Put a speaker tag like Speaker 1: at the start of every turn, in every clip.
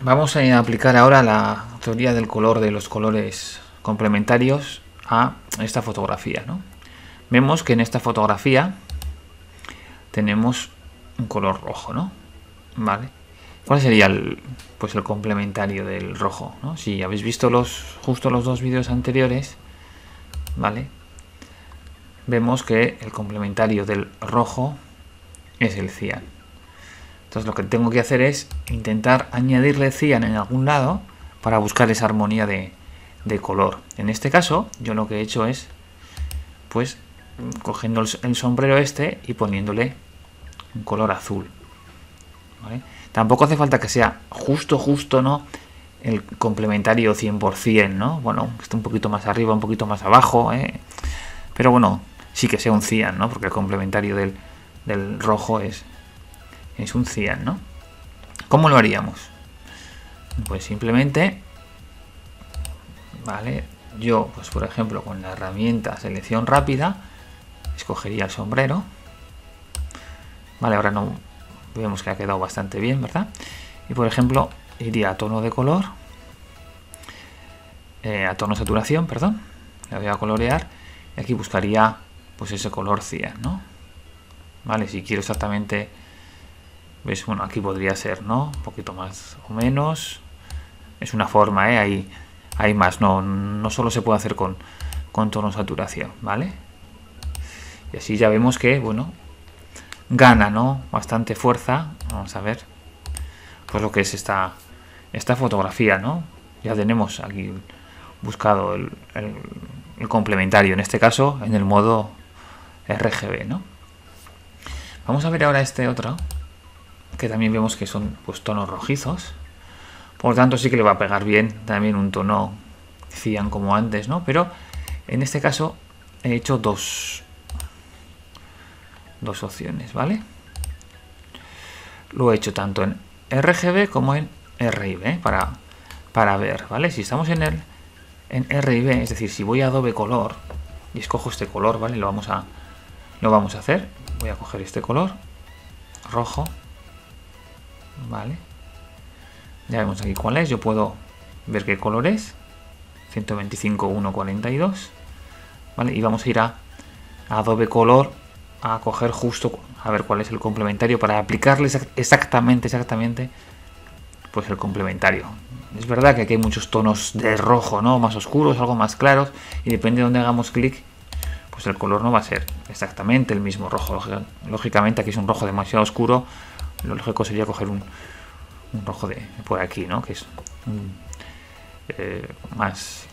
Speaker 1: Vamos a aplicar ahora la teoría del color de los colores complementarios a esta fotografía. ¿no? Vemos que en esta fotografía tenemos un color rojo, ¿no? Vale. ¿Cuál sería el, pues el complementario del rojo? Si habéis visto los, justo los dos vídeos anteriores, ¿vale? Vemos que el complementario del rojo es el cian. Entonces lo que tengo que hacer es intentar añadirle cian en algún lado para buscar esa armonía de, color. En este caso, yo lo que he hecho es, pues, cogiendo el, sombrero este y poniéndole un color azul. Tampoco hace falta que sea justo, justo, ¿no? El complementario 100%, ¿no? Bueno, que esté un poquito más arriba, un poquito más abajo, ¿eh? Pero bueno, sí que sea un cian, ¿no? Porque el complementario del rojo es, es un cian, ¿no? ¿Cómo lo haríamos? Pues simplemente, ¿vale? Yo, pues por ejemplo, con la herramienta selección rápida, escogería el sombrero. Vale, ahora no vemos que ha quedado bastante bien, ¿verdad? Y por ejemplo, iría a tono de color, eh, a tono saturación, perdón, le voy a colorear y aquí buscaría pues ese color cian, ¿no? Vale, si quiero exactamente ¿Ves? Bueno, aquí podría ser, ¿no? Un poquito más o menos. Es una forma, ¿eh? Hay, hay más, no, no solo se puede hacer con, con tono saturación, ¿vale? Y así ya vemos que, bueno, gana, ¿no? Bastante fuerza. Vamos a ver, pues lo que es esta, esta fotografía, ¿no? Ya tenemos aquí buscado el, el complementario, en este caso en el modo RGB, ¿no? Vamos a ver ahora este otro que también vemos que son pues, tonos rojizos. Por tanto, sí que le va a pegar bien también un tono cian como antes, ¿no? Pero en este caso he hecho dos, dos opciones, ¿vale? Lo he hecho tanto en RGB como en RIB, ¿eh? para, para ver, ¿vale? Si estamos en el en RIB, es decir, si voy a Adobe Color y escojo este color, ¿vale? Lo vamos a, lo vamos a hacer. Voy a coger este color rojo Vale. Ya vemos aquí cuál es. Yo puedo ver qué color es. 125.142. Vale. Y vamos a ir a, Adobe Color a coger justo a ver cuál es el complementario para aplicarle exactamente, exactamente pues el complementario. Es verdad que aquí hay muchos tonos de rojo, ¿no? Más oscuros, algo más claros y depende de donde hagamos clic, pues el color no va a ser exactamente el mismo rojo. Lógicamente aquí es un rojo demasiado oscuro, lo lógico sería coger un, rojo de por aquí, ¿no? Que es eh, más,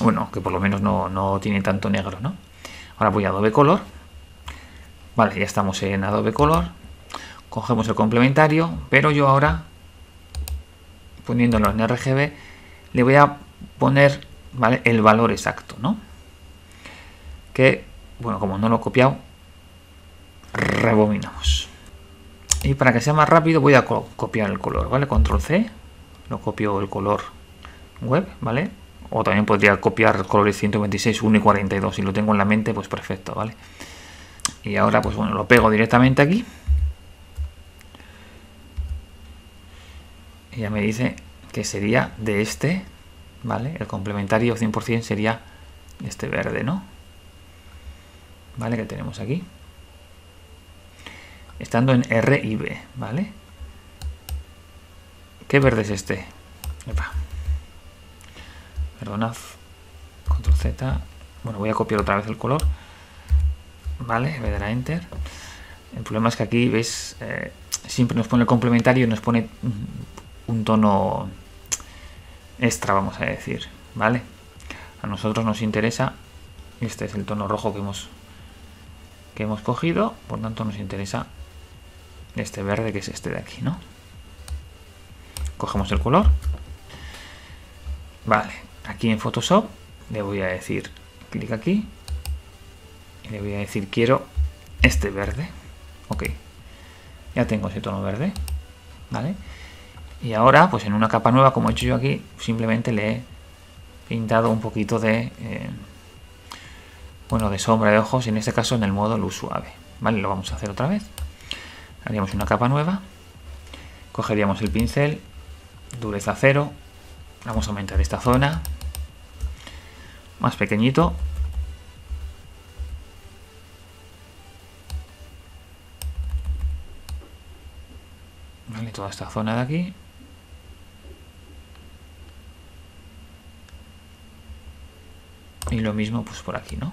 Speaker 1: bueno, que por lo menos no, tiene tanto negro, ¿no? Ahora voy a Adobe Color. Vale, ya estamos en Adobe Color. Cogemos el complementario, pero yo ahora, poniéndolo en RGB, le voy a poner el valor exacto, ¿no? Que, bueno, como no lo he copiado, rebominamos. Y para que sea más rápido voy a copiar el color, ¿vale? Control C, lo copio el color web, ¿vale? O también podría copiar colores 126, 1 y 42. Si lo tengo en la mente, pues perfecto, ¿vale? Y ahora, pues bueno, lo pego directamente aquí. Y ya me dice que sería de este, ¿vale? El complementario 100% sería este verde, ¿no? ¿Vale? Que tenemos aquí estando en R y B, ¿vale? ¿Qué verde es este? Epa. Perdonad. Control Z. Bueno, voy a copiar otra vez el color. Vale, voy Enter. El problema es que aquí, ¿ves? Eh, siempre nos pone el complementario y nos pone un tono extra, vamos a decir, ¿vale? A nosotros nos interesa, este es el tono rojo que hemos, que hemos cogido, por tanto nos interesa este verde que es este de aquí, ¿no? Cogemos el color. Vale, aquí en Photoshop le voy a decir, clic aquí, y le voy a decir quiero este verde. Ok, ya tengo ese tono verde, ¿vale? Y ahora, pues en una capa nueva, como he hecho yo aquí, simplemente le he pintado un poquito de, eh, bueno, de sombra de ojos, en este caso en el modo luz suave, ¿vale? Lo vamos a hacer otra vez haríamos una capa nueva, cogeríamos el pincel dureza 0. Vamos a aumentar esta zona. Más pequeñito. Vale, toda esta zona de aquí. Y lo mismo pues por aquí, ¿no?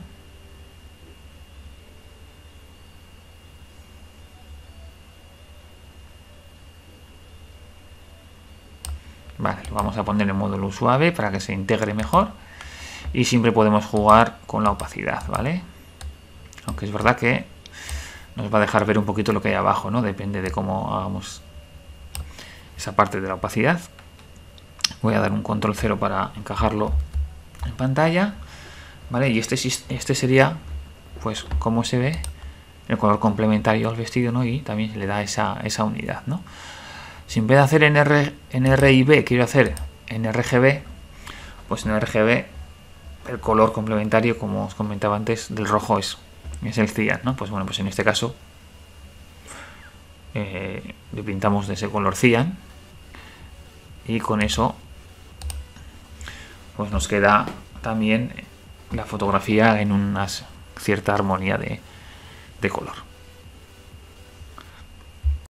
Speaker 1: Vamos a poner en módulo suave para que se integre mejor. Y siempre podemos jugar con la opacidad, ¿vale? Aunque es verdad que nos va a dejar ver un poquito lo que hay abajo, ¿no? Depende de cómo hagamos esa parte de la opacidad. Voy a dar un control 0 para encajarlo en pantalla. ¿Vale? Y este, este sería, pues, cómo se ve el color complementario al vestido, ¿no? Y también le da esa, esa unidad, ¿no? Si en vez de hacer en, R, en RIB quiero hacer en RGB, pues en RGB el color complementario, como os comentaba antes, del rojo es, es el cian, ¿no? Pues bueno, pues en este caso eh, le pintamos de ese color cian y con eso pues nos queda también la fotografía en una cierta armonía de color.